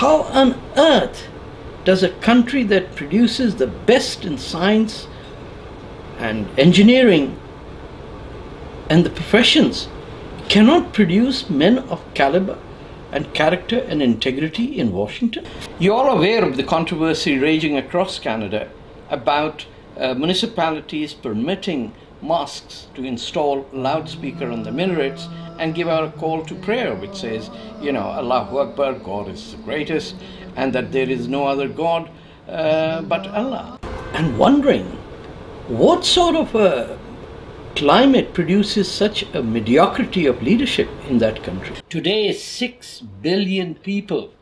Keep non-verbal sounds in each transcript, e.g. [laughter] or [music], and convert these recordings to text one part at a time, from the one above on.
How on earth does a country that produces the best in science and engineering and the professions cannot produce men of caliber and character and integrity in Washington? You're all aware of the controversy raging across Canada about uh, municipalities permitting mosques to install loudspeaker on the minarets and give out a call to prayer which says you know allahu akbar god is the greatest and that there is no other god uh, but allah. And wondering what sort of a climate produces such a mediocrity of leadership in that country? Today 6 billion people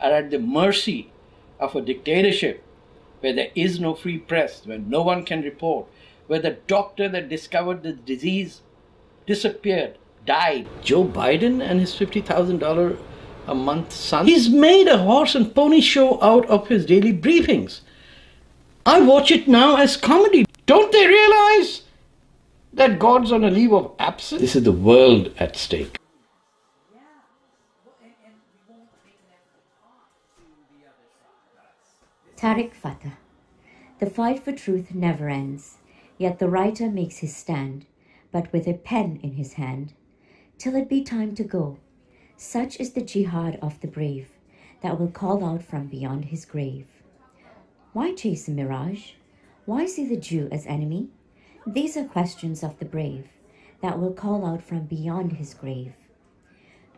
are at the mercy of a dictatorship where there is no free press where no one can report where the doctor that discovered the disease disappeared, died. Joe Biden and his $50,000 a month son, he's made a horse and pony show out of his daily briefings. I watch it now as comedy. Don't they realize that God's on a leave of absence? This is the world at stake. Tarek Fatah. The fight for truth never ends. Yet the writer makes his stand, but with a pen in his hand, till it be time to go. Such is the jihad of the brave that will call out from beyond his grave. Why chase a mirage? Why see the Jew as enemy? These are questions of the brave that will call out from beyond his grave.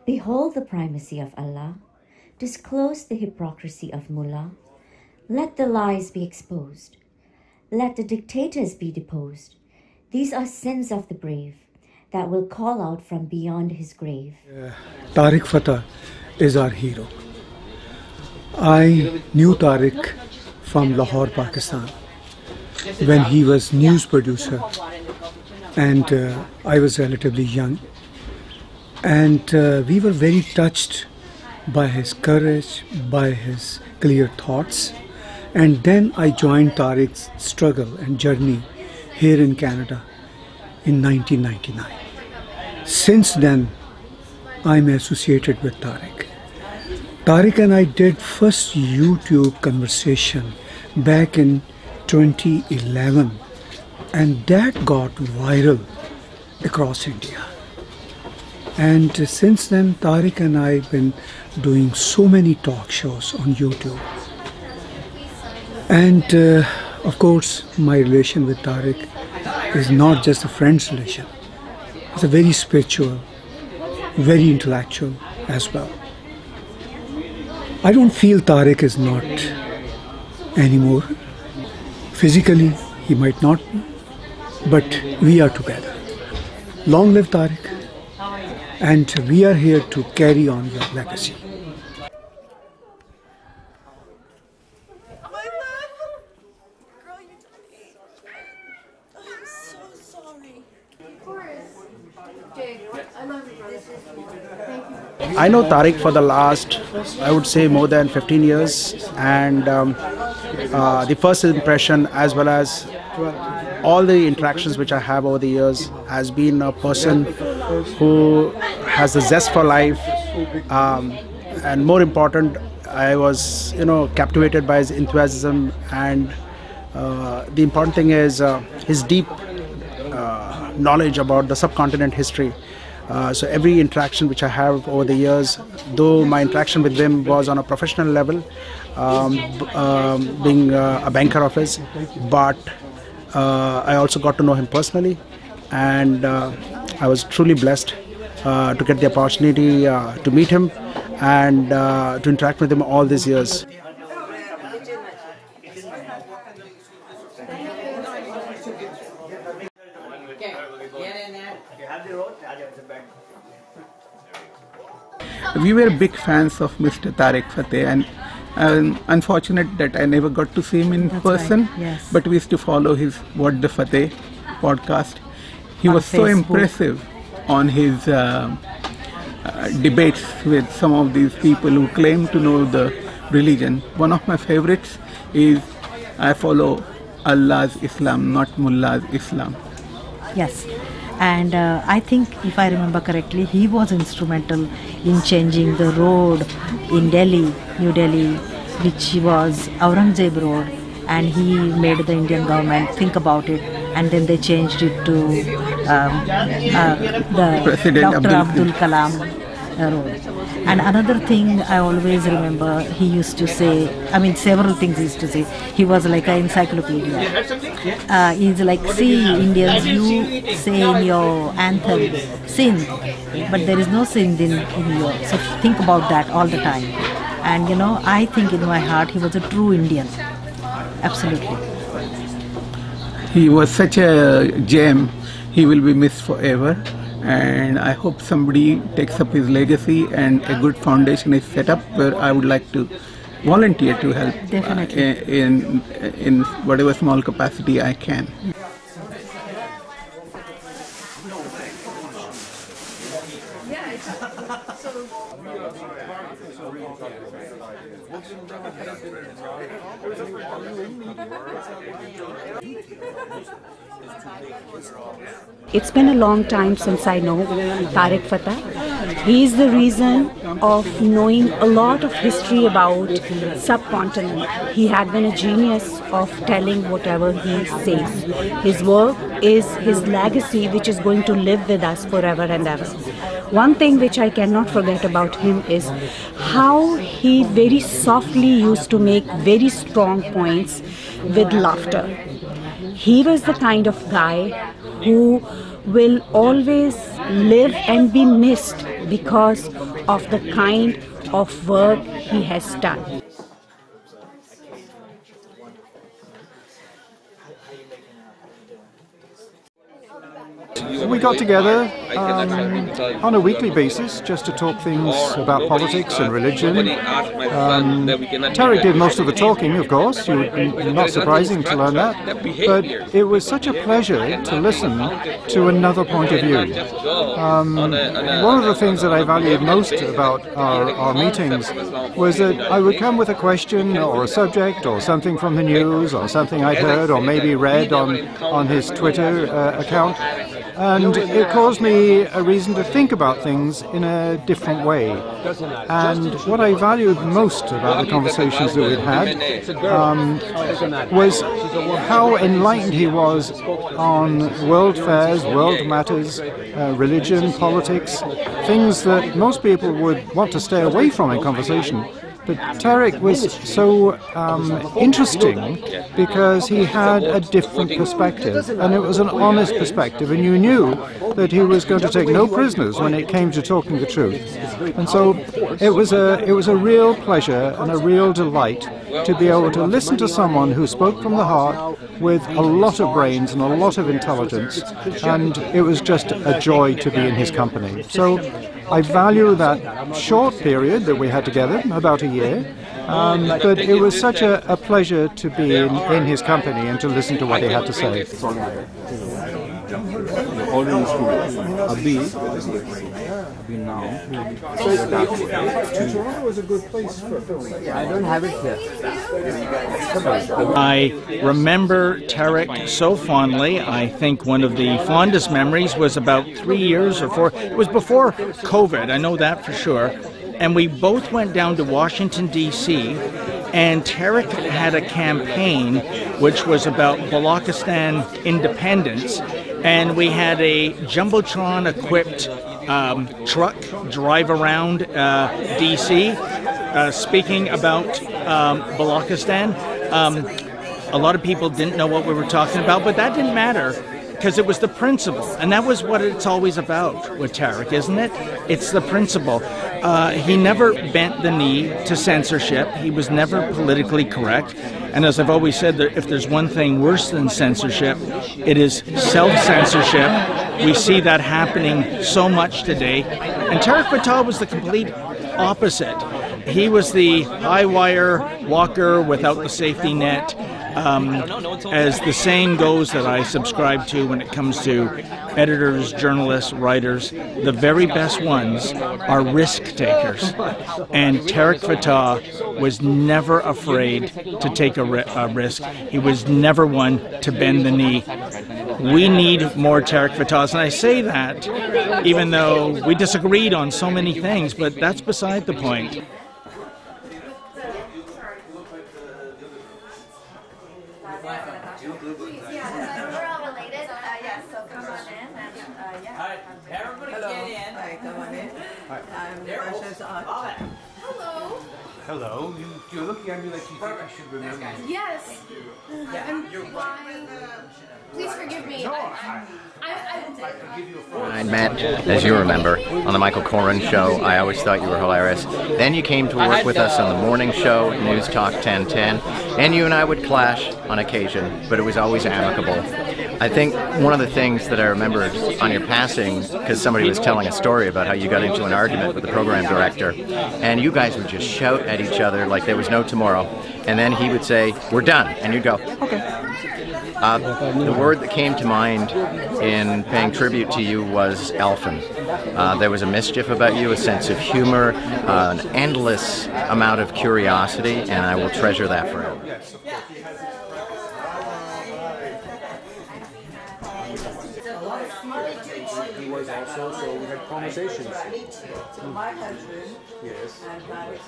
Behold the primacy of Allah, disclose the hypocrisy of Mullah, let the lies be exposed, let the dictators be deposed. These are sins of the brave that will call out from beyond his grave. Uh, Tarek Fatah is our hero. I knew Tarek from Lahore, Pakistan, when he was news producer, and uh, I was relatively young. And uh, we were very touched by his courage, by his clear thoughts, and then I joined Tarek's struggle and journey here in Canada in 1999. Since then, I'm associated with Tarek. Tarek and I did first YouTube conversation back in 2011 and that got viral across India. And since then, Tarek and I have been doing so many talk shows on YouTube. And uh, of course, my relation with Tarek is not just a friend's relation. It's a very spiritual, very intellectual as well. I don't feel Tarek is not anymore. Physically, he might not be, but we are together. Long live Tarek, and we are here to carry on your legacy. I know Tarek for the last, I would say, more than 15 years, and um, uh, the first impression, as well as all the interactions which I have over the years, has been a person who has a zest for life, um, and more important, I was, you know, captivated by his enthusiasm, and uh, the important thing is uh, his deep uh, knowledge about the subcontinent history. Uh, so every interaction which I have over the years, though my interaction with them was on a professional level, um, um, being uh, a banker of his, but uh, I also got to know him personally, and uh, I was truly blessed uh, to get the opportunity to meet him and to interact with him all these years. We were big fans of Mr. Tarek Fatah and I'm unfortunate that I never got to see him in That's person. Right. Yes. But we used to follow his What the Fatah podcast. He On was so impressive on his uh, uh, debates with some of these people who claim to know the religion. One of my favorites is I follow Allah's Islam, not Mullah's Islam. Yes. And uh, I think, if I remember correctly, he was instrumental in changing the road in Delhi, New Delhi, which was Aurangzeb Road, and he made the Indian government think about it, and then they changed it to um, uh, the President Dr. Abdul- Abdul Kalam And another thing I always remember, he used to say, I mean, several things he used to say. He was like an encyclopedia. Uh, he's like, see, Indians, you say in your anthem, Sindh, but there is no Sindh in, in. So think about that all the time. And you know, I think in my heart, he was a true Indian. Absolutely. He was such a gem. He will be missed forever. And I hope somebody takes up his legacy and a good foundation is set up where I would like to volunteer to help uh, in, in whatever small capacity I can. It's been a long time since I know Tarek Fatah. He is the reason of knowing a lot of history about subcontinent. He had been a genius of telling whatever he says. His work is his legacy which is going to live with us forever and ever. One thing which I cannot forget about him is how he very softly used to make very strong points with laughter he was the kind of guy who will always live and be missed because of the kind of work he has done. We got together um, on a weekly basis just to talk things about politics and religion. Um, Tarek did most of the talking, of course. You, not surprising to learn that. But it was such a pleasure to listen to another point of view. Um, one of the things that I valued most about our, our meetings was that I would come with a question or a subject or something from the news or something I'd heard or maybe read on, on his Twitter uh, account. And it caused me a reason to think about things in a different way. And what I valued most about the conversations that we'd had um, was how enlightened he was on world affairs, world matters, uh, religion, politics, things that most people would want to stay away from in conversation. But Tarek was so um, interesting because he had a different perspective, and it was an honest perspective, and you knew that he was going to take no prisoners when it came to talking the truth. And so it was a it was a real pleasure and a real delight to be able to listen to someone who spoke from the heart with a lot of brains and a lot of intelligence, and it was just a joy to be in his company. So I value that short period that we had together, about a year, um, but it was such a, a pleasure to be in, in his company and to listen to what he had to say. I remember Tarek so fondly. I think one of the fondest memories was about three years or four. It was before COVID, I know that for sure. And we both went down to Washington, D.C., and Tarek had a campaign which was about Balochistan independence. And we had a Jumbotron equipped um, truck drive around uh, D.C. Uh, speaking about um, Balochistan. Um, a lot of people didn't know what we were talking about, but that didn't matter because it was the principle. And that was what it's always about with Tarek, isn't it? It's the principle. Uh, he never bent the knee to censorship, he was never politically correct. And as I've always said, if there's one thing worse than censorship, it is self censorship. We see that happening so much today. And Tarek Fatah was the complete opposite. he was the high wire walker without the safety net. Um, as the saying goes that I subscribe to when it comes to editors, journalists, writers, the very best ones are risk takers. And Tarek Fatah was never afraid to take a, ri- a risk. He was never one to bend the knee. We need more Tarek Fatahs. And I say that even though we disagreed on so many things, but that's beside the point. We're all related. Uh, yes, so come on in and uh, yeah. Everybody get in. Hi, come on in. I'm Precious Aunt. Hello. Hello. You, you're looking at me like you think I should remember. me. Yes. I'm fine. Please forgive me. I, I, I, I met, as you remember, on the Michael Coren show. I always thought you were hilarious. Then you came to work with us on the morning show, News Talk 1010, and you and I would clash on occasion, but it was always amicable. I think one of the things that I remembered on your passing, because somebody was telling a story about how you got into an argument with the program director, and you guys would just shout at each other like there was no tomorrow, and then he would say, "We're done," and you'd go, "Okay." Uh, the word that came to mind in paying tribute to you was elfin. Uh, there was a mischief about you, a sense of humor, uh, an endless amount of curiosity, and I will treasure that forever. He was also, so we had conversations. My Yes. and Tarek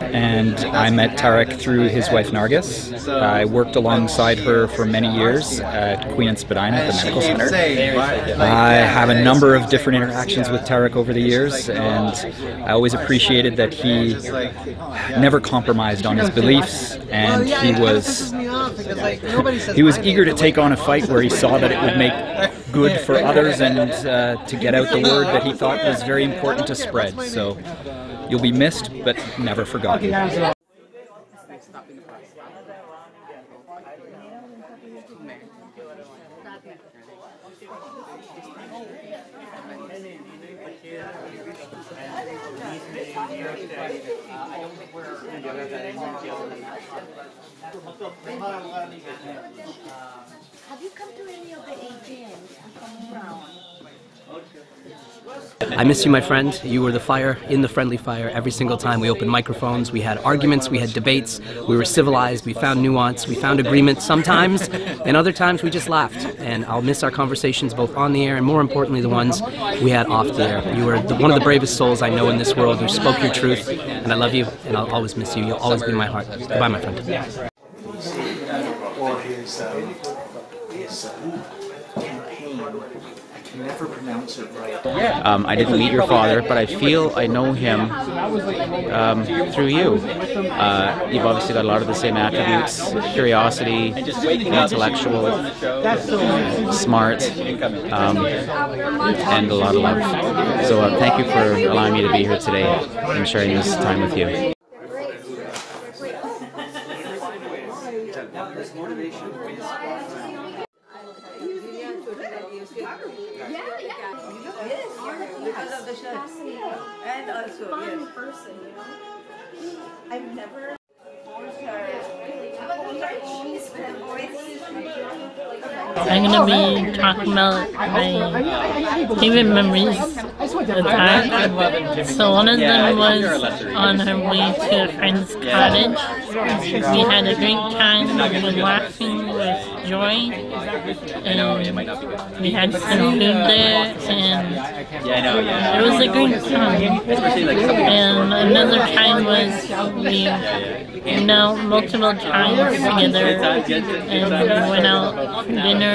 and I met Tarek through his wife Nargis. I worked alongside her for many years at Queen and Spadina at the medical center. I have a number of different interactions with Tarek over the years, and I always appreciated that he never compromised on his beliefs, and he was he was eager to take on a fight where he saw that it would make good for others and uh, to get out the word that he thought was very important to spread. So you'll be missed, but never forgotten. Have you come to any of the AGMs? I miss you, my friend. You were the fire in the friendly fire every single time we opened microphones. We had arguments, we had debates, we were civilized, we found nuance, we found agreement sometimes, [laughs] and other times we just laughed. And I'll miss our conversations both on the air and more importantly the ones we had off the air. You were the, one of the bravest souls I know in this world. You spoke your truth, and I love you, and I'll always miss you. You'll always be in my heart. Goodbye, my friend. or his, um, his uh, campaign. I can never pronounce it right. Um, I didn't meet your father, but I feel I know him um, through you. Uh, you've obviously got a lot of the same attributes: curiosity, intellectual, smart, um, and a lot of love. So uh, thank you for allowing me to be here today and sharing this time with you. And also, yes. person, you know? I've never. I'm gonna be talking about my favorite memories of time. So one of them was on our way to a friend's cottage. We had a great time, we were laughing with joy, and we had some food there, and it was a great time. And another time was we went out multiple times together, and we went out for dinner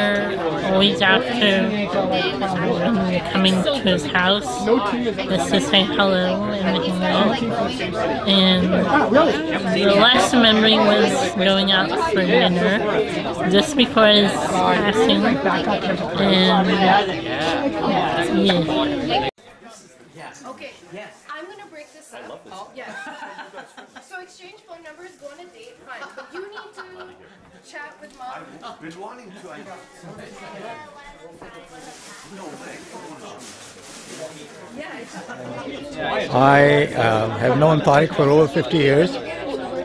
always after coming to his house just to say hello and hang out. And the last memory was going out for dinner just before his passing. And yeah. Okay. Yes. I'm gonna break this up. I love this. Yes. so exchange phone numbers, go on a date, fine. But you need to chat with mom? I've been wanting to. I I uh, have known Tarek for over 50 years.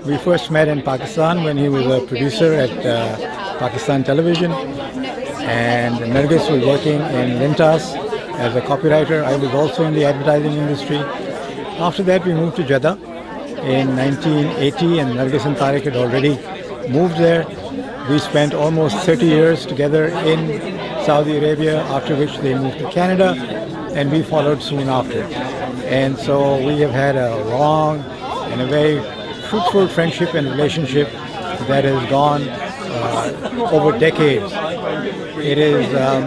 We first met in Pakistan when he was a producer at uh, Pakistan Television, and Nargis was working in Lintas as a copywriter. I was also in the advertising industry. After that, we moved to Jeddah in 1980, and Nargis and Tarek had already moved there. We spent almost 30 years together in Saudi Arabia, after which they moved to Canada, and we followed soon after. And so we have had a long and a very fruitful friendship and relationship that has gone uh, over decades. It is um,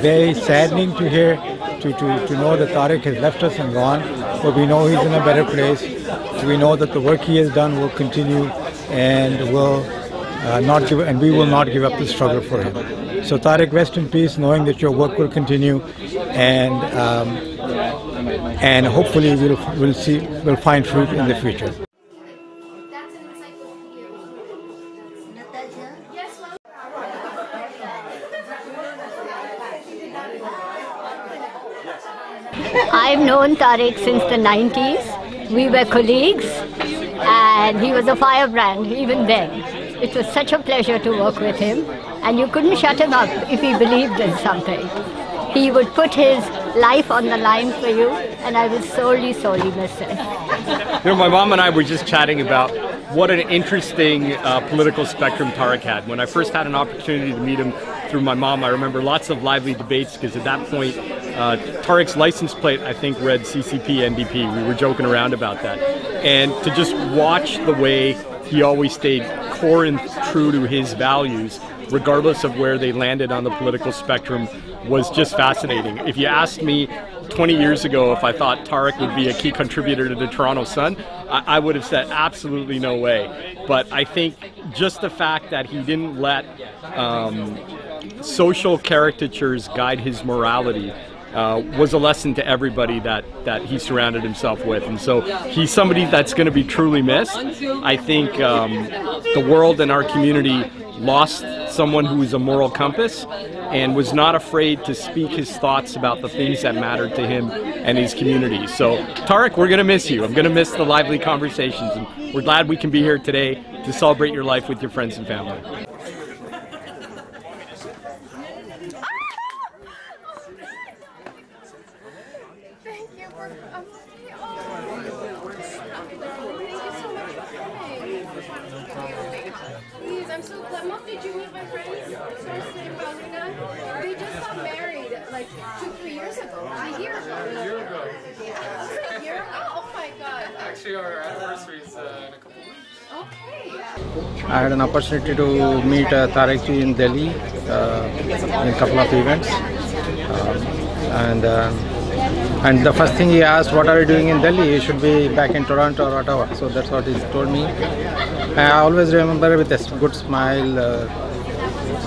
very saddening to hear, to, to, to know that Tarek has left us and gone, but we know he's in a better place. We know that the work he has done will continue and will uh, not give, and we will not give up the struggle for him. So Tarek, rest in peace, knowing that your work will continue, and um, and hopefully we'll we'll see we'll find fruit in the future. I've known Tarek since the 90s. We were colleagues and he was a firebrand even then. It was such a pleasure to work with him and you couldn't shut him up if he believed in something. He would put his life on the line for you and I will sorely, sorely miss. You know, my mom and I were just chatting about what an interesting uh, political spectrum Tarek had. When I first had an opportunity to meet him through my mom, I remember lots of lively debates because at that point, uh, Tarek's license plate, I think, read CCP NDP. We were joking around about that. And to just watch the way he always stayed core and true to his values, regardless of where they landed on the political spectrum, was just fascinating. If you asked me 20 years ago if I thought Tarek would be a key contributor to the Toronto Sun, I, I would have said absolutely no way. But I think just the fact that he didn't let um, social caricatures guide his morality uh, was a lesson to everybody that, that he surrounded himself with. And so he's somebody that's going to be truly missed. I think um, the world and our community lost someone who was a moral compass and was not afraid to speak his thoughts about the things that mattered to him and his community. So, Tarek, we're going to miss you. I'm going to miss the lively conversations. And we're glad we can be here today to celebrate your life with your friends and family. Opportunity to meet uh, in Delhi uh, in a couple of events, um, and uh, and the first thing he asked, "What are you doing in Delhi? You should be back in Toronto or Ottawa." So that's what he told me. I always remember with a good smile, uh,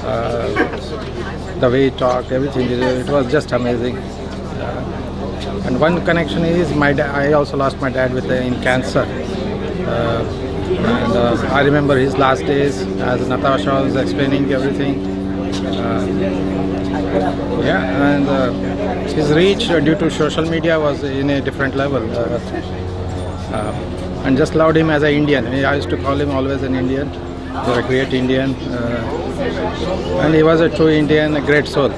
uh, the way he talked, everything. It was just amazing. Uh, and one connection is my I also lost my dad with in cancer. And uh, I remember his last days as Natasha was explaining everything. Uh, yeah, and uh, his reach due to social media was in a different level. Uh, uh, and just loved him as an Indian. I used to call him always an Indian. A great Indian. Uh, and he was a true Indian, a great soul.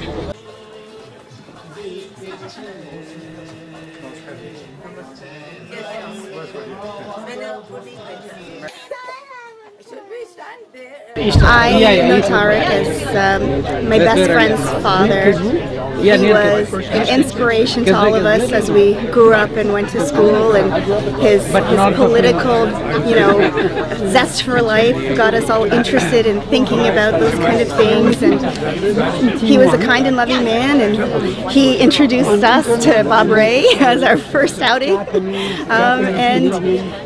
I know Tariq as um, my best friend's father. He was an inspiration to all of us as we grew up and went to school, and his, his political, you know, zest for life got us all interested in thinking about those kind of things. And he was a kind and loving man, and he introduced us to Bob Rae [laughs] as our first outing. Um, and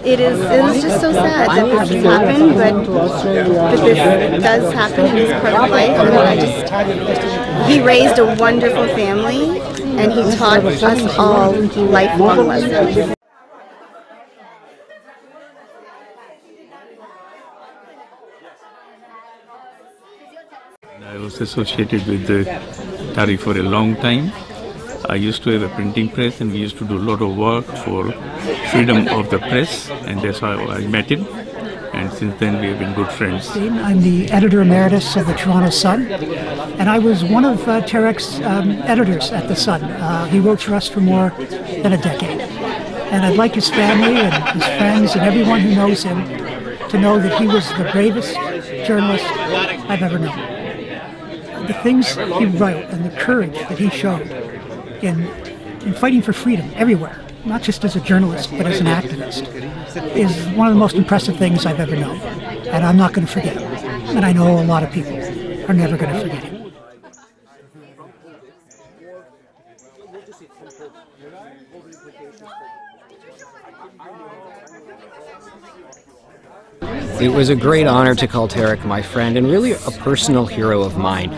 it is it was just so sad that this has happened, but but this does happen and it's part of life. And I just he raised a wonderful family, and he taught us all lifelong lessons. I was associated with the Tari for a long time. I used to have a printing press and we used to do a lot of work for freedom of the press and that's how I met him. And since then we have been good friends. I'm the editor emeritus of the Toronto Sun, and I was one of uh, Tarek's um, editors at the Sun. Uh, he wrote for us for more than a decade. And I'd like his family and his friends and everyone who knows him to know that he was the bravest journalist I've ever known. The things he wrote and the courage that he showed in, in fighting for freedom everywhere, not just as a journalist, but as an activist, is one of the most impressive things I've ever known. And I'm not going to forget it. And I know a lot of people are never going to forget it. It was a great honor to call Tarek my friend and really a personal hero of mine.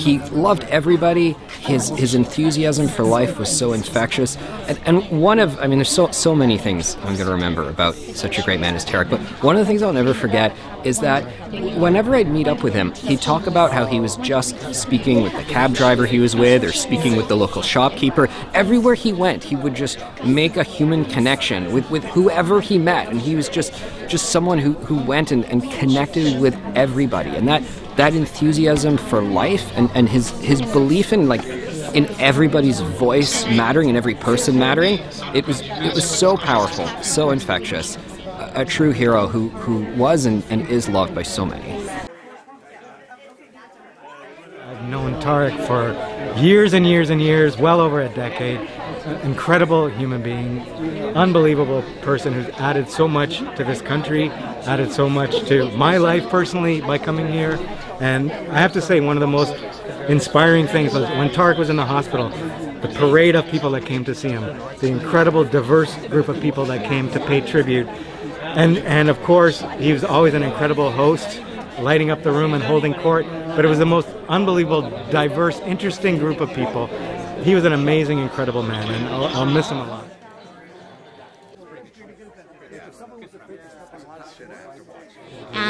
He loved everybody. His his enthusiasm for life was so infectious. And, and one of I mean, there's so so many things I'm going to remember about such a great man as Tarek. But one of the things I'll never forget is that whenever I'd meet up with him, he'd talk about how he was just speaking with the cab driver he was with, or speaking with the local shopkeeper. Everywhere he went, he would just make a human connection with with whoever he met, and he was just just someone who who went and, and connected with everybody. And that that enthusiasm for life and, and his his belief in like in everybody's voice mattering and every person mattering it was it was so powerful so infectious a, a true hero who who was and, and is loved by so many I've known Tarek for years and years and years, well over a decade. Incredible human being, unbelievable person who's added so much to this country, added so much to my life personally by coming here. And I have to say, one of the most inspiring things was when Tarek was in the hospital, the parade of people that came to see him, the incredible, diverse group of people that came to pay tribute. And, and of course, he was always an incredible host, lighting up the room and holding court. But it was the most unbelievable, diverse, interesting group of people. He was an amazing, incredible man, and I'll, I'll miss him a lot.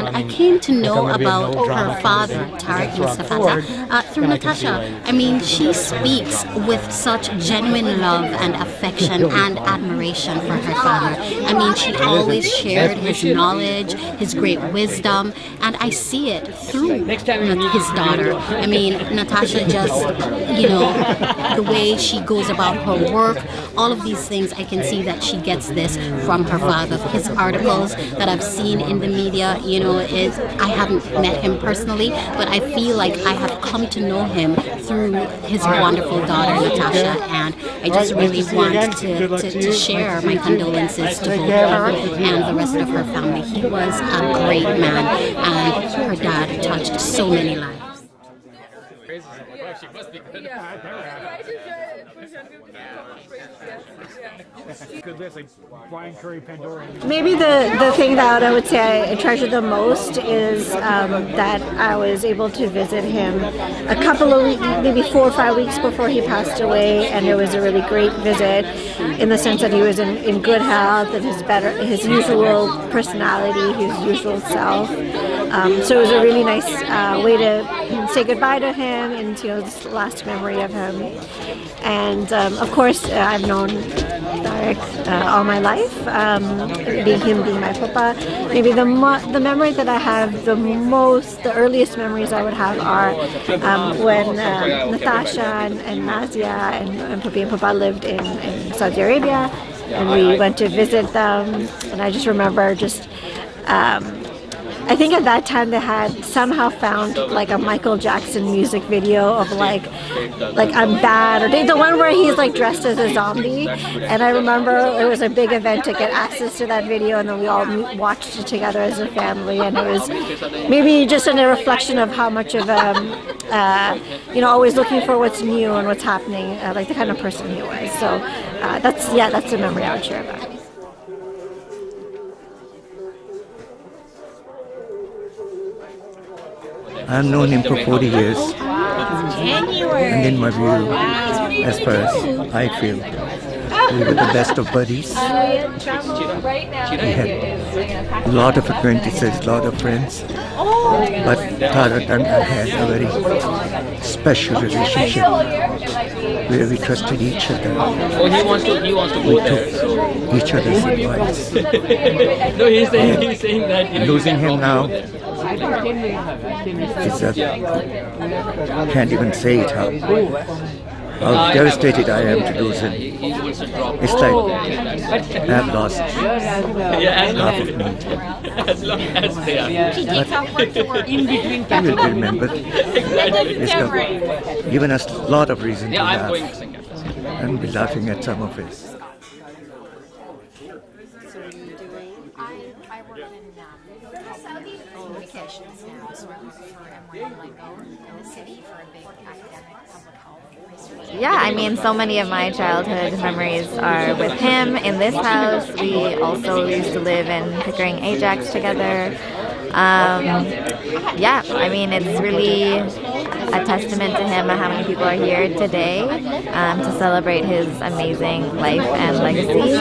And I came to know about her father, Tariq Mustafa, uh, through Natasha. I mean, she speaks with such genuine love and affection and admiration for her father. I mean, she always shared his knowledge, his great wisdom, and I see it through his daughter. I mean, [laughs] Natasha just, you know, the way she goes about her work, all of these things, I can see that she gets this from her father. His articles that I've seen in the media, you know, is I haven't met him personally, but I feel like I have come to know him through his wonderful daughter Natasha, and I just really want to, to, to share my condolences to both her and the rest of her family. He was a great man, and her dad touched so many lives. Maybe the, the thing that I would say I treasure the most is um, that I was able to visit him a couple of weeks, maybe four or five weeks before he passed away, and it was a really great visit in the sense that he was in, in good health and his better his usual personality, his usual self. Um, so it was a really nice uh, way to say goodbye to him and you know this last memory of him. And um, of course, uh, I've known Tarek uh, all my life, um, being him being my papa. Maybe the the memory that I have the most, the earliest memories I would have are um, when uh, Natasha and, and Nazia and, and Papi and Papa lived in, in Saudi Arabia, and we went to visit them. And I just remember just. Um, I think at that time they had somehow found like a Michael Jackson music video of like like I'm bad or the one where he's like dressed as a zombie. And I remember it was a big event to get access to that video and then we all watched it together as a family and it was maybe just in a reflection of how much of um uh, you know always looking for what's new and what's happening uh, like the kind of person he was. So uh, that's yeah that's a memory I would share about I've known him for 40 years. And in my view, as far as I feel, we were the best of buddies. We had a lot of acquaintances, a lot of friends. But Tarak and I had a very special relationship where we trusted each other. Well, he wants to. He wants to go We there. took So. each other's advice. [laughs] no, he's saying he's saying that. You know, Losing him now go there. is a, can't even say it how, how devastated I am to lose him. It's like I've lost half of me. As long as they are. In between You will remember. It's got given us a lot of reason to laugh. going to sing it. And be laughing at some of it. I work in um, communications now, so for in the city for a big academic public health. Yeah, I mean, so many of my childhood memories are with him in this house. We also used to live in Pickering Ajax together. Um, yeah, I mean, it's really a testament to him how many people are here today um, to celebrate his amazing life and legacy.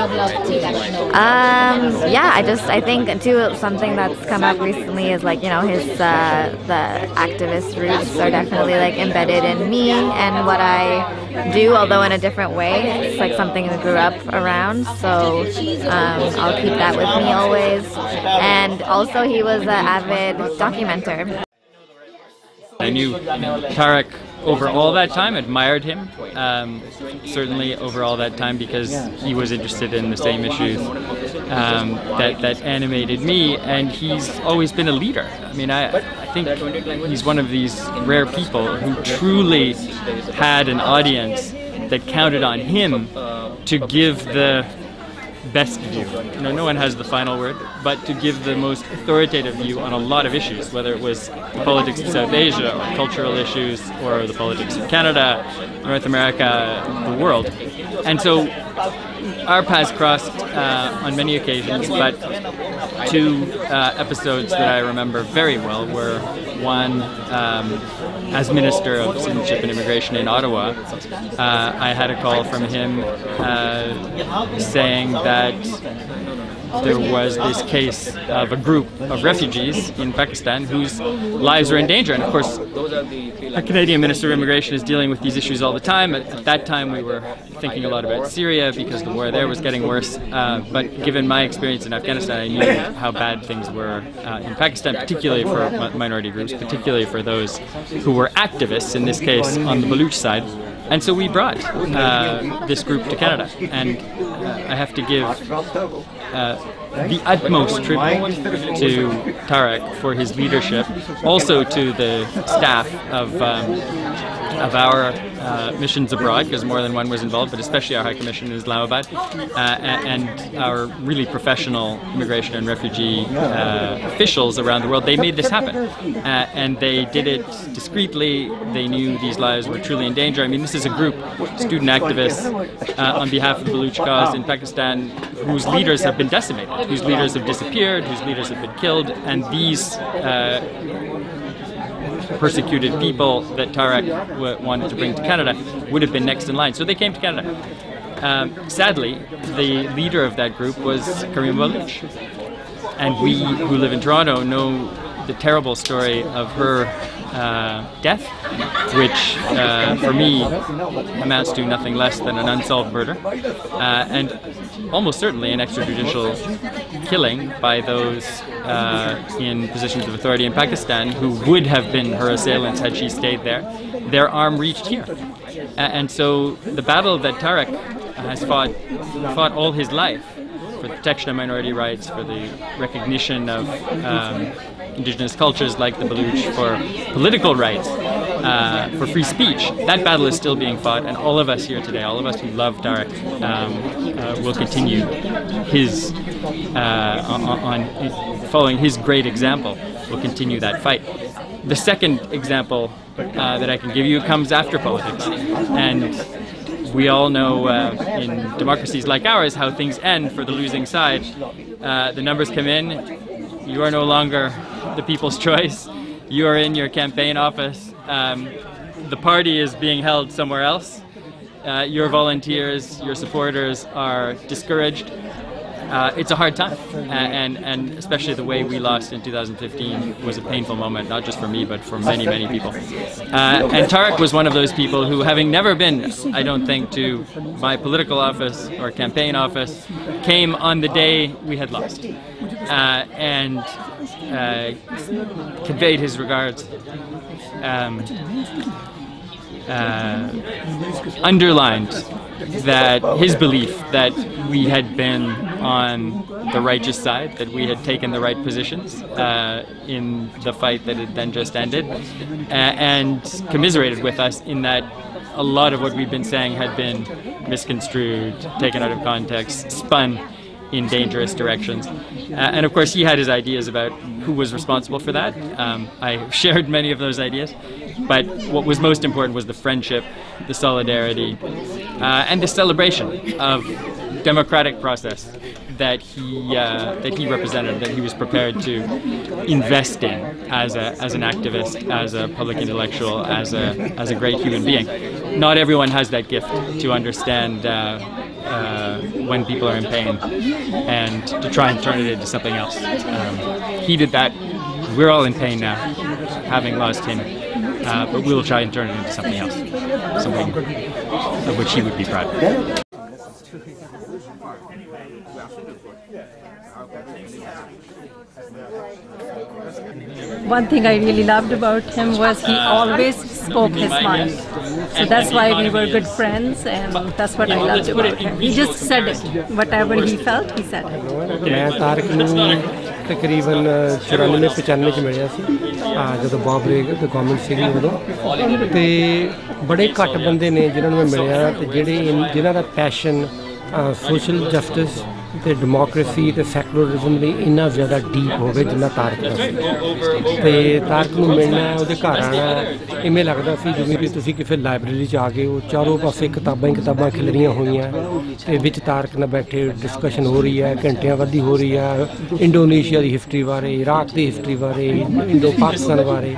Um, yeah, I just I think too something that's come up recently is like you know his uh, the activist roots are definitely like embedded in me and what I do, although in a different way. It's like something I grew up around, so um, I'll keep that with me always. And also, he was an avid documenter. I knew Tarek over all that time, admired him, um, certainly over all that time because he was interested in the same issues um, that, that animated me, and he's always been a leader. I mean, I, I think he's one of these rare people who truly had an audience that counted on him to give the best view. You know, no one has the final word, but to give the most authoritative view on a lot of issues, whether it was the politics of South Asia or cultural issues or the politics of Canada, North America, the world. And so our paths crossed uh, on many occasions, but two uh, episodes that I remember very well were one um, as Minister of Citizenship and Immigration in Ottawa. Uh, I had a call from him uh, saying that there was this case of a group of refugees in Pakistan whose lives are in danger. And of course, a Canadian Minister of Immigration is dealing with these issues all the time. At, at that time, we were thinking a lot about Syria because the war there was getting worse. Uh, but given my experience in Afghanistan, I knew how bad things were uh, in Pakistan, particularly for mi- minority groups, particularly for those who were activists, in this case on the Baluch side. And so we brought uh, this group to Canada. And uh, I have to give uh, the utmost tribute to Tarek for his leadership, also to the staff of um, of our uh, missions abroad, because more than one was involved, but especially our High Commission in Islamabad, uh, and our really professional immigration and refugee uh, officials around the world. They made this happen, uh, and they did it discreetly. They knew these lives were truly in danger. I mean, this is a group, student activists, uh, on behalf of the Baluch cause in Pakistan, whose leaders have been decimated, whose leaders have disappeared, whose leaders have been killed, and these uh, persecuted people that Tarek wanted to bring to Canada would have been next in line. So they came to Canada. Um, sadly, the leader of that group was Karim Baluch. And we who live in Toronto know the terrible story of her uh, death, which uh, for me amounts to nothing less than an unsolved murder, uh, and almost certainly an extrajudicial killing by those uh, in positions of authority in Pakistan who would have been her assailants had she stayed there. Their arm reached here, and so the battle that Tarek has fought fought all his life for the protection of minority rights, for the recognition of um, indigenous cultures like the Baluch, for political rights, uh, for free speech. That battle is still being fought, and all of us here today, all of us who love Tarek, um, uh, will continue his uh, on, on following his great example. Will continue that fight. The second example uh, that I can give you comes after politics, and we all know uh, in democracies like ours how things end for the losing side. Uh, the numbers come in, you are no longer the people's [laughs] choice, you are in your campaign office, um, the party is being held somewhere else. Uh, your volunteers, your supporters are discouraged. Uh, it's a hard time, and, and and especially the way we lost in 2015 was a painful moment, not just for me, but for many many people. Uh, and Tarek was one of those people who, having never been, I don't think, to my political office or campaign office, came on the day we had lost, uh, and uh, conveyed his regards. Um, uh, underlined that his belief that we had been on the righteous side, that we had taken the right positions uh, in the fight that had then just ended, and commiserated with us in that a lot of what we've been saying had been misconstrued, taken out of context, spun in dangerous directions. Uh, and of course, he had his ideas about who was responsible for that. Um, I [laughs] shared many of those ideas. But what was most important was the friendship, the solidarity, uh, and the celebration of democratic process that he uh, that he represented, that he was prepared to invest in as a as an activist, as a public intellectual, as a as a great human being. Not everyone has that gift to understand uh, uh, when people are in pain and to try and turn it into something else. Um, he did that. We're all in pain now, having lost him. Uh, but we'll try and turn it into something else, something of which he would be proud. One thing I really loved about him was he always spoke his mind. So that's why we were good friends, and that's what I loved about him. He just said it. Whatever he felt, he said it. ਮੈਂ ਤਾਰਕ ਨੂੰ ਤਕਰੀਬਨ 94 95 ਚ ਮਿਲਿਆ ਸੀ ਆ ਜਦੋਂ ਬਾਬ ਰੇਗ ਤੇ government ਸੀਗੀ ਉਦੋਂ ਤੇ ਬੜੇ ਘੱਟ ਬੰਦੇ ਨੇ ਜਿਨ੍ਹਾਂ ਨੂੰ ਮੈਂ ਮਿਲਿਆ ਤੇ ਜਿਹੜੇ ਜਿਨ੍ਹਾਂ ਦਾ ਪੈਸ਼ਨ ਸੋਸ਼ਲ ਜਸਟਿਸ ਤੇ ਡੈਮੋਕ੍ਰੇਸੀ ਤੇ ਸੈਕੂਲਰਿਜ਼ਮ ਲਈ ਇੰਨਾ ਜ਼ਿਆਦਾ ਡੀਪ ਹੋਵੇ ਜਿੰਨਾ ਤਾਰਕ ਦਾ ਸੀ। ਤੇ ਤਾਰਕ ਨੂੰ ਮਿਲਣਾ, ਉਹਦੇ ਘਰ ਆਣਾ ਇਵੇਂ ਲੱਗਦਾ ਸੀ ਜਿਵੇਂ ਵੀ ਤੁਸੀਂ ਕਿਸੇ ਲਾਇਬ੍ਰੇਰੀ 'ਚ ਆ ਗਏ ਹੋ, ਚਾਰੋਂ ਪਾਸੇ ਕਿਤਾਬਾਂ ਹੀ ਕਿਤਾਬਾਂ ਖਿਲਰੀਆਂ ਹੋਈਆਂ, ਤੇ ਵਿੱਚ ਤਾਰਕ ਨਾਲ ਬੈਠੇ ਡਿਸਕਸ਼ਨ ਹੋ ਰਹੀ ਹੈ, ਘੰਟਿਆਂ ਵੱਧੀ ਹੋ ਰਹੀ ਹੈ, ਇੰਡੋਨੇਸ਼ੀਆ ਦੀ ਹਿਸਟਰੀ ਬਾਰੇ, ਇਰਾਕ ਦੀ ਹਿਸਟਰੀ ਬਾਰੇ ਇੰਡੋ ਪਾਕਿਸਤਾਨ ਬਾਰੇ।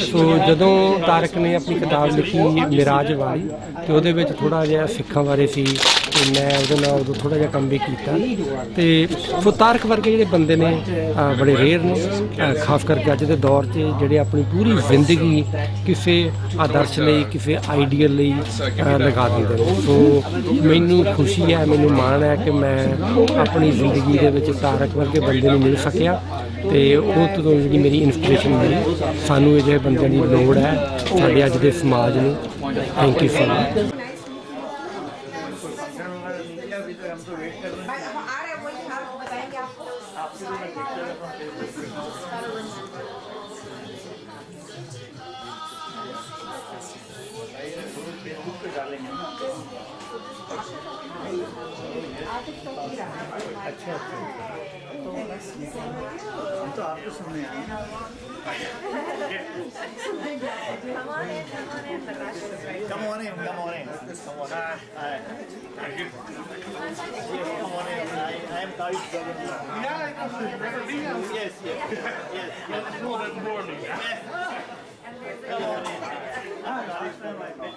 ਸੋ ਜਦੋਂ ਤਾਰਕ ਨੇ ਆਪਣੀ ਕਿਤਾਬ ਲਿਖੀ, ਮਿਰਾਜ ਵਾਲੀ, ਤੇ ਉਹਦੇ ਵਿੱਚ ਥੋੜਾ ਜਿਹਾ ਸਿੱਖਾਂ ਬਾਰੇ ਸੀ ਤੇ ਮੈਂ ਉਹਦੇ ਨਾਲ ਉਦੋਂ ਥੋੜਾ ਜਿਹਾ ਕੰਮ ਵੀ ਕੀਤਾ। ਤੇ ਸੋ ਤਾਰਕ ਵਰਗੇ ਜਿਹੜੇ ਬੰਦੇ ਨੇ ਬੜੇ ਰੇਅਰ ਨੇ। ਖਾਸ ਕਰਕੇ ਅੱਜ ਦੇ ਦੌਰ 'ਚ ਜਿਹੜੇ ਆਪਣੀ ਪੂਰੀ ਜ਼ਿੰਦਗੀ ਕਿਸੇ ਆਦਰਸ਼ ਲਈ, ਕਿਸੇ ਆਈਡੀਅਲ ਲਈ ਲਗਾ ਦਿੰਦੇ ਨੇ। ਸੋ ਮੈਨੂੰ ਖੁਸ਼ੀ ਹੈ, ਮੈਨੂੰ ਮਾਣ ਹੈ ਕਿ ਮੈਂ ਆਪਣੀ ਜ਼ਿੰਦਗੀ ਦੇ ਵਿੱਚ ਤਾਰਕ ਵਰਗੇ ਬੰਦੇ ਨੂੰ ਮਿਲ ਸਕਿਆ। ਤੇ ਉਹ ਤੋਂ ਜਿਹੜੀ ਮੇਰੀ ਇਨਸਪੀਰੇਸ਼ਨ ਮਿਲੀ, ਸਾਨੂੰ ਇਹ ਜਿਹੇ ਬੰਦਿਆਂ ਦੀ ਲੋੜ ਹੈ ਸਾਡੇ ਅੱਜ ਦੇ ਸਮਾਜ ਨੂੰ। Thank you so much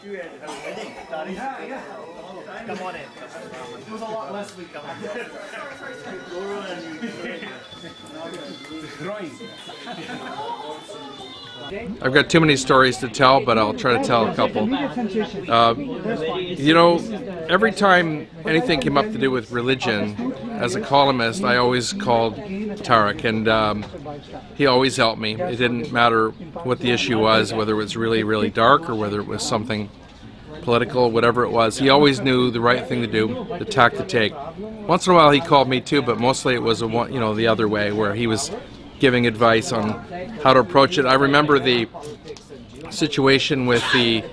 you at a wedding. Yeah, yeah. Come on in. It was a lot less week. Come on. I've got too many stories to tell, but I'll try to tell a couple. Uh, you know, every time anything came up to do with religion, as a columnist, I always called Tarek, and um, he always helped me. It didn't matter what the issue was, whether it was really, really dark or whether it was something political, whatever it was. He always knew the right thing to do, the tack to take. Once in a while, he called me too, but mostly it was a one, you know, the other way, where he was giving advice on how to approach it. I remember the situation with the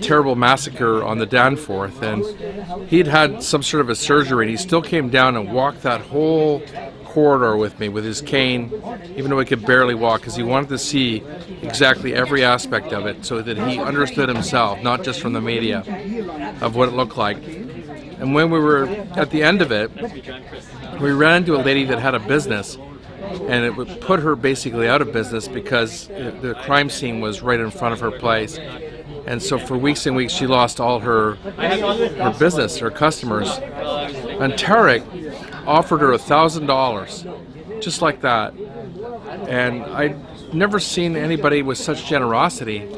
terrible massacre on the Danforth, and he'd had some sort of a surgery, and he still came down and walked that whole corridor with me with his cane, even though he could barely walk, because he wanted to see exactly every aspect of it so that he understood himself, not just from the media, of what it looked like. And when we were at the end of it, we ran into a lady that had a business and it would put her basically out of business because the crime scene was right in front of her place. And so for weeks and weeks, she lost all her her business, her customers. And Tarek offered her a thousand dollars, just like that. And I'd never seen anybody with such generosity.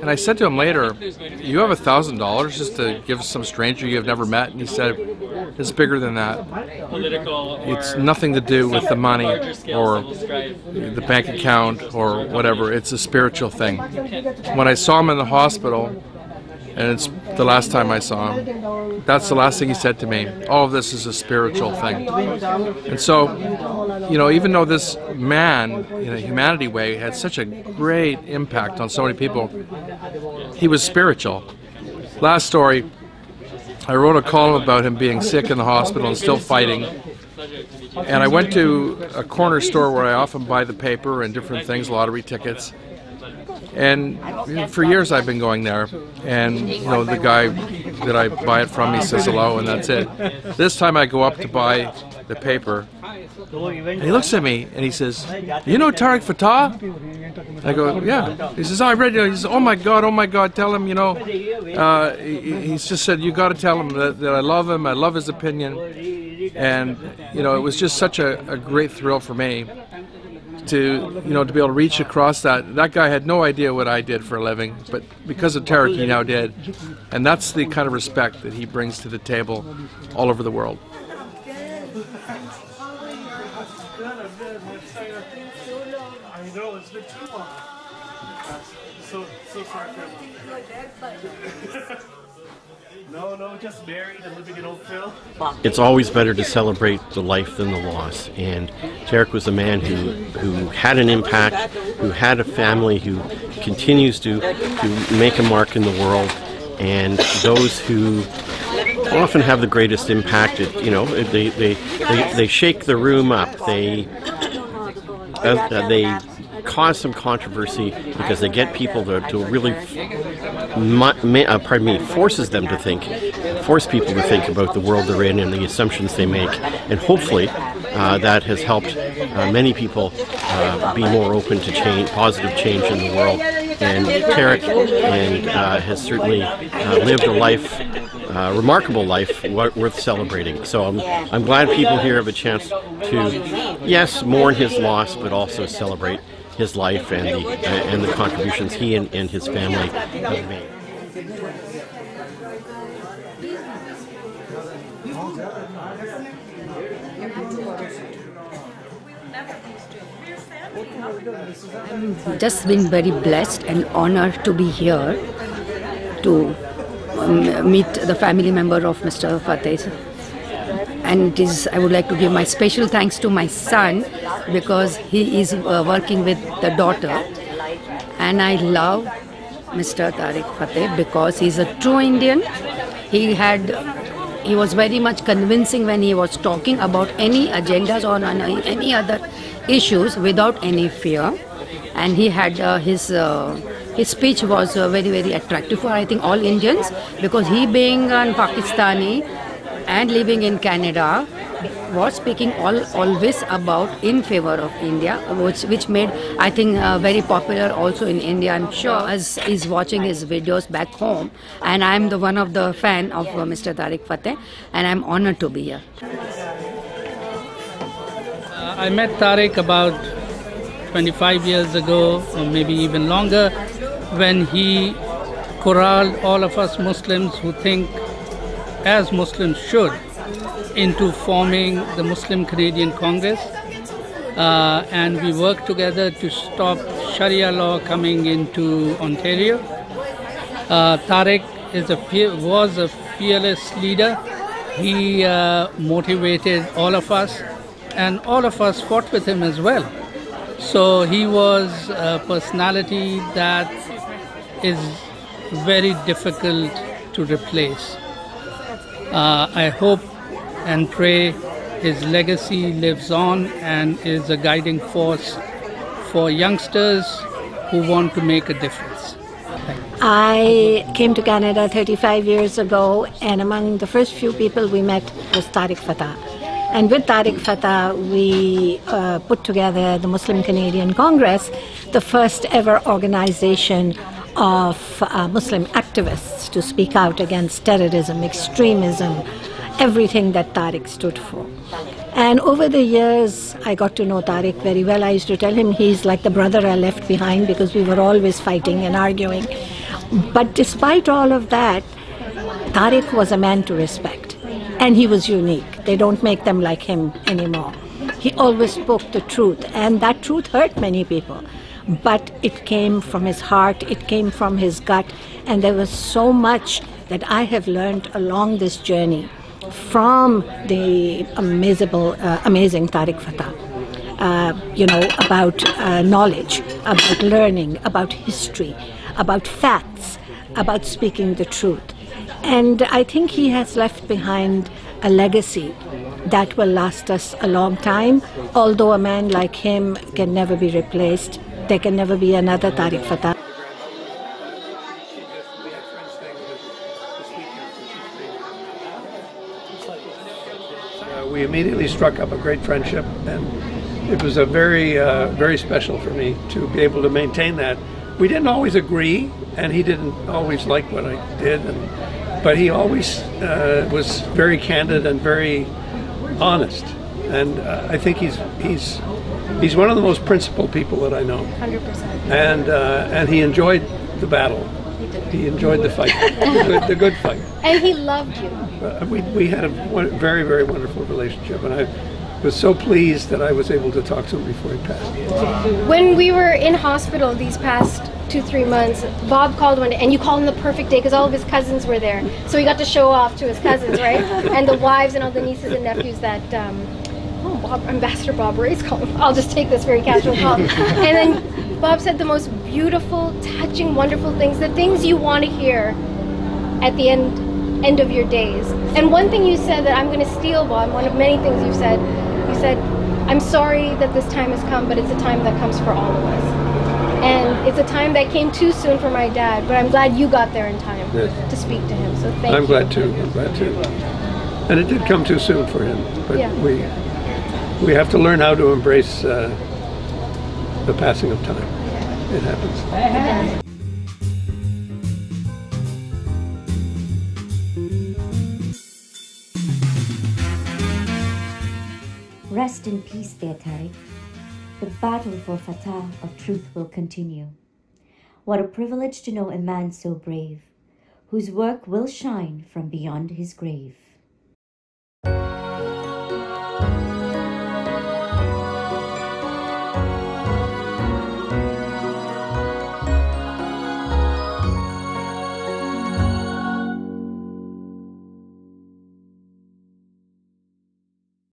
And I said to him later, "You have a thousand dollars just to give some stranger you have never met?" And he said, "It's bigger than that. It's nothing to do with the money or the bank account or whatever. It's a spiritual thing." When I saw him in the hospital, and it's the last time I saw him. That's the last thing he said to me. All of this is a spiritual thing. And so, you know, even though this man, in a humanity way, had such a great impact on so many people, he was spiritual. Last story, I wrote a column about him being sick in the hospital and still fighting. And I went to a corner store where I often buy the paper and different things, lottery tickets. And you know, for years I've been going there, and you know the guy that I buy it from, he says hello, and that's it. This time I go up to buy the paper, and he looks at me and he says, "You know Tarek Fatah?" I go, "Yeah." He says, oh, "I read it." He says, "Oh my God, oh my God, tell him, you know." Uh, he, he's just said, "You got to tell him that, that I love him. I love his opinion." And you know, it was just such a, a great thrill for me to you know to be able to reach across that. That guy had no idea what I did for a living but because of Tarek he now did. And that's the kind of respect that he brings to the table all over the world. So, so sorry [laughs] No, no, just married and living in Oakville. It's always better to celebrate the life than the loss. And Tarek was a man who, who had an impact, who had a family, who continues to, to make a mark in the world. And those who often have the greatest impact, you know, they, they, they, they shake the room up. They, uh, they cause some controversy because they get people to, to really, uh, pardon me, forces them to think, force people to think about the world they're in and the assumptions they make, and hopefully uh, that has helped uh, many people uh, be more open to change, positive change in the world. And Tarek and uh, has certainly lived a life uh, remarkable life worth celebrating. So I'm, I'm glad people here have a chance to, yes, mourn his loss, but also celebrate his life and the, and the contributions he and, and his family have made. I'm just been very blessed and honored to be here to um, meet the family member of Mr. Fateh and it is I would like to give my special thanks to my son because he is uh, working with the daughter and I love Mr. Tarek Fateh because he's a true Indian he had he was very much convincing when he was talking about any agendas or any other issues without any fear and he had uh, his uh, his speech was uh, very very attractive for I think all Indians because he being a Pakistani and living in Canada was speaking all, always about in favor of India, which which made I think uh, very popular also in India. I'm sure as is watching his videos back home, and I'm the one of the fan of uh, Mr. Tarek Fateh, and I'm honored to be here. Uh, I met Tarek about 25 years ago, or maybe even longer, when he corralled all of us Muslims who think as Muslims should, into forming the Muslim Canadian Congress. Uh, and we work together to stop Sharia law coming into Ontario. Uh, Tarek is a, was a fearless leader. He uh, motivated all of us, and all of us fought with him as well. So he was a personality that is very difficult to replace. Uh, I hope and pray his legacy lives on and is a guiding force for youngsters who want to make a difference. I came to Canada 35 years ago, and among the first few people we met was Tarek Fatah. And with Tarek Fatah, we uh, put together the Muslim Canadian Congress, the first ever organization of uh, Muslim activists to speak out against terrorism, extremism, everything that Tarek stood for. And over the years, I got to know Tarek very well. I used to tell him he's like the brother I left behind because we were always fighting and arguing. But despite all of that, Tarek was a man to respect. And he was unique. They don't make them like him anymore. He always spoke the truth, and that truth hurt many people. But it came from his heart, it came from his gut, and there was so much that I have learned along this journey from the amazing, uh, amazing Tarek Fatah. Uh, you know, about uh, knowledge, about learning, about history, about facts, about speaking the truth. And I think he has left behind a legacy that will last us a long time. Although a man like him can never be replaced, there can never be another Tarek Fatah. We immediately struck up a great friendship, and it was a very, uh, very special for me to be able to maintain that. We didn't always agree, and he didn't always like what I did, and, but he always uh, was very candid and very honest. And uh, I think he's he's he's one of the most principled people that I know. Hundred percent. And uh, and he enjoyed the battle. He enjoyed the fight, the, good, the good fight. [laughs] And he loved you. Uh, we, we had a very, very wonderful relationship, and I was so pleased that I was able to talk to him before he passed. When we were in hospital these past two, three months, Bob called one day, and you called him the perfect day because all of his cousins were there. So he got to show off to his cousins, right? [laughs] and the wives and all the nieces and nephews that. Um, oh, Bob, Ambassador Bob Rae's calling. I'll just take this very casual call. [laughs] and then Bob said the most beautiful, touching, wonderful things, the things you want to hear at the end end of your days. And one thing you said that I'm going to steal, Bob, one of many things you've said, you said, I'm sorry that this time has come, but it's a time that comes for all of us. And it's a time that came too soon for my dad, but I'm glad you got there in time Yes. to speak to him. So thank you. I'm glad too. I'm glad too. And it did come too soon for him, but Yeah. we we have to learn how to embrace uh, the passing of time. It happens. Rest in peace, dear Tarek. The battle for Fatah of truth will continue. What a privilege to know a man so brave, whose work will shine from beyond his grave.